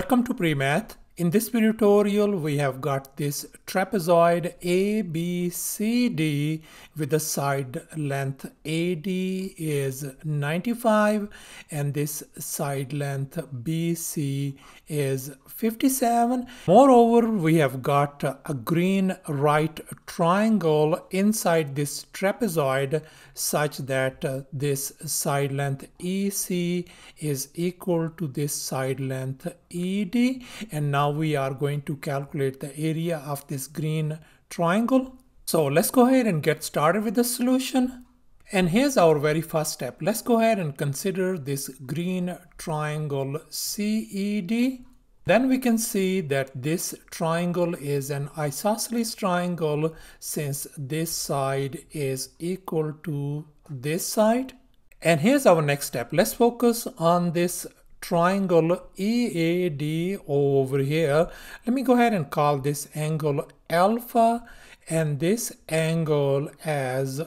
Welcome to PreMath. In this video tutorial, we have got this trapezoid ABCD with the side length AD is 95 and this side length BC is 57. Moreover, we have got a green right triangle inside this trapezoid such that uh, this side length EC is equal to this side length ED and now we are going to calculate the area of this green triangle. So let's go ahead and get started with the solution. And here's our very first step. Let's go ahead and consider this green triangle CED. Then we can see that this triangle is an isosceles triangle since this side is equal to this side. And here's our next step. Let's focus on this triangle EAD over here. Let me go ahead and call this angle alpha and this angle as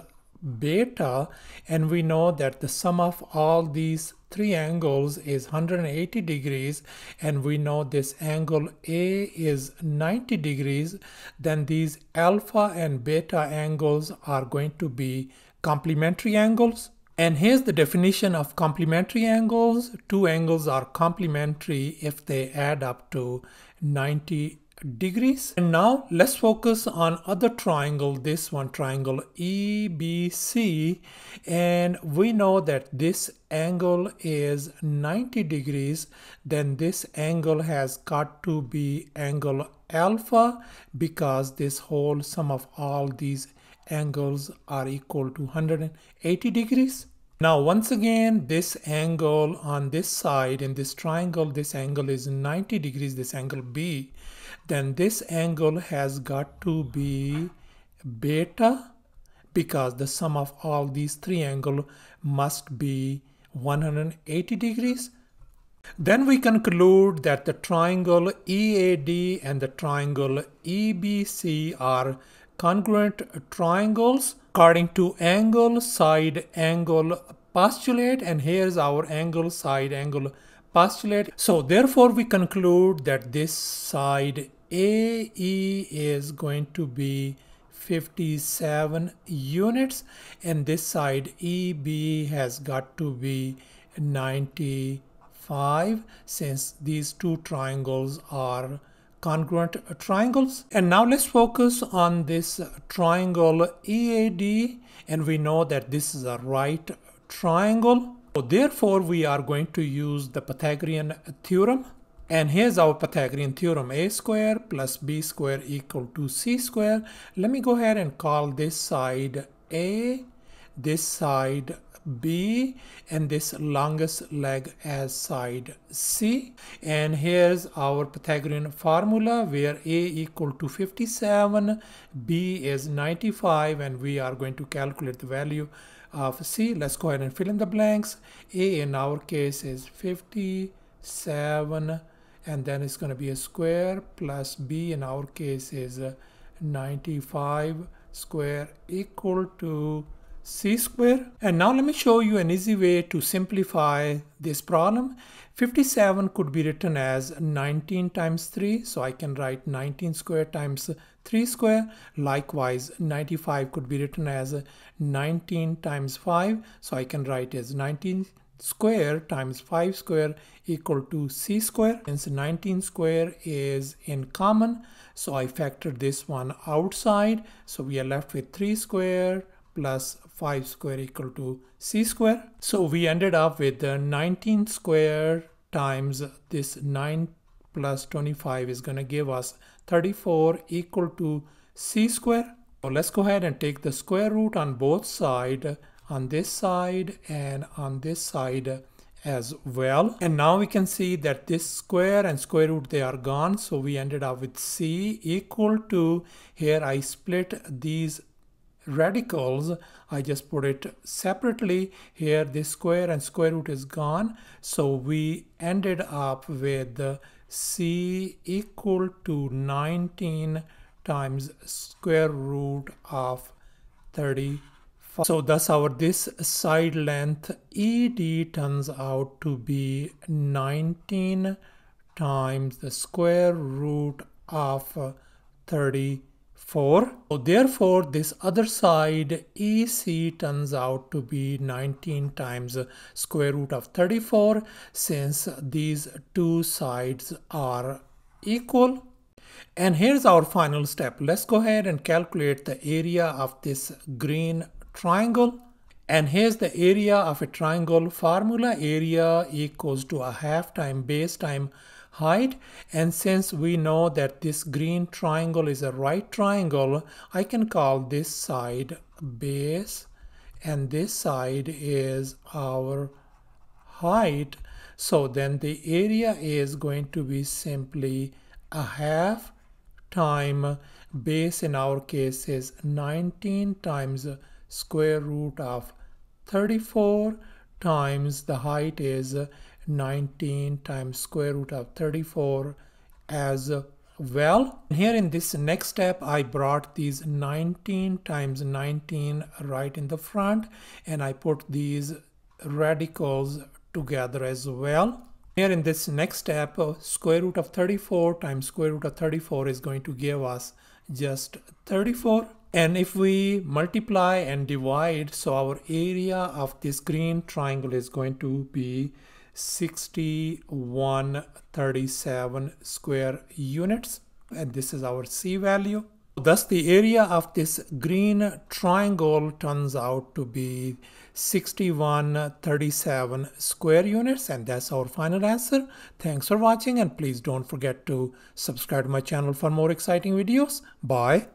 beta. And we know that the sum of all these three angles is 180 degrees. And we know this angle A is 90 degrees. Then these alpha and beta angles are going to be complementary angles and here's the definition of complementary angles. Two angles are complementary if they add up to 90 degrees. And now let's focus on other triangle, this one triangle EBC. And we know that this angle is 90 degrees. Then this angle has got to be angle alpha because this whole sum of all these angles are equal to 180 degrees. Now once again this angle on this side in this triangle this angle is 90 degrees this angle B then this angle has got to be beta because the sum of all these three angles must be 180 degrees. Then we conclude that the triangle EAD and the triangle EBC are congruent triangles according to angle side angle postulate and here's our angle side angle postulate. So therefore we conclude that this side AE is going to be 57 units and this side EB has got to be 95 since these two triangles are congruent triangles. And now let's focus on this triangle EAD and we know that this is a right triangle. So therefore we are going to use the Pythagorean theorem. And here's our Pythagorean theorem, a square plus b square equal to c square. Let me go ahead and call this side a, this side B and this longest leg as side C. And here's our Pythagorean formula where A equal to 57, B is 95 and we are going to calculate the value of C. Let's go ahead and fill in the blanks. A in our case is 57 and then it's going to be a square plus B in our case is 95 square equal to c square. And now let me show you an easy way to simplify this problem. 57 could be written as 19 times 3. So I can write 19 square times 3 square. Likewise, 95 could be written as 19 times 5. So I can write as 19 square times 5 square equal to c square. Since 19 square is in common, so I factored this one outside. So we are left with 3 square plus 5 square equal to c square. So we ended up with uh, 19 square times this 9 plus 25 is going to give us 34 equal to c square. So let's go ahead and take the square root on both sides on this side and on this side as well. And now we can see that this square and square root, they are gone. So we ended up with C equal to, here I split these radicals I just put it separately here this square and square root is gone. So we ended up with c equal to 19 times square root of 35 so thus our this side length ed turns out to be 19 times the square root of 34. So therefore, this other side EC turns out to be 19 times square root of 34 since these two sides are equal. And here's our final step. Let's go ahead and calculate the area of this green triangle. And here's the area of a triangle. Formula area equals to a half time base time height. And since we know that this green triangle is a right triangle, I can call this side base and this side is our height. So then the area is going to be simply a half time base in our case is 19 times square root of 34 times the height is 19 times square root of 34 as well. Here in this next step, I brought these 19 times 19 right in the front and I put these radicals together as well. Here in this next step, uh, square root of 34 times square root of 34 is going to give us just 34. And if we multiply and divide, so our area of this green triangle is going to be 6137 square units. And this is our C value. Thus the area of this green triangle turns out to be 6137 square units and that's our final answer. Thanks for watching and please don't forget to subscribe to my channel for more exciting videos. Bye.